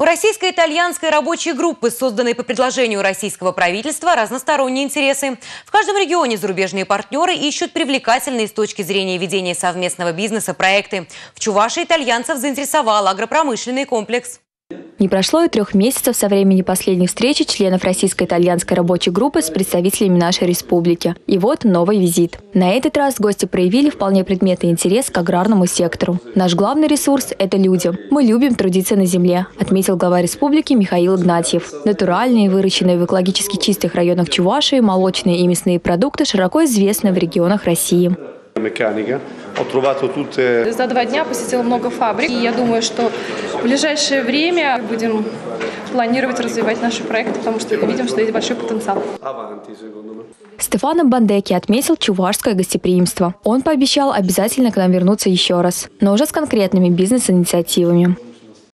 У российско-итальянской рабочей группы, созданной по предложению российского правительства, разносторонние интересы. В каждом регионе зарубежные партнеры ищут привлекательные с точки зрения ведения совместного бизнеса проекты. В Чувашии итальянцев заинтересовал агропромышленный комплекс. Не прошло и трех месяцев со времени последней встречи членов российско-итальянской рабочей группы с представителями нашей республики. И вот новый визит. На этот раз гости проявили вполне предметный интерес к аграрному сектору. Наш главный ресурс – это люди. Мы любим трудиться на земле, отметил глава республики Михаил Игнатьев. Натуральные, выращенные в экологически чистых районах Чувашии, молочные и мясные продукты широко известны в регионах России. За два дня посетила много фабрик. И я думаю, что в ближайшее время будем планировать развивать наши проекты, потому что видим, что есть большой потенциал. Стефано Бандеки отметил чувашское гостеприимство. Он пообещал обязательно к нам вернуться еще раз, но уже с конкретными бизнес-инициативами.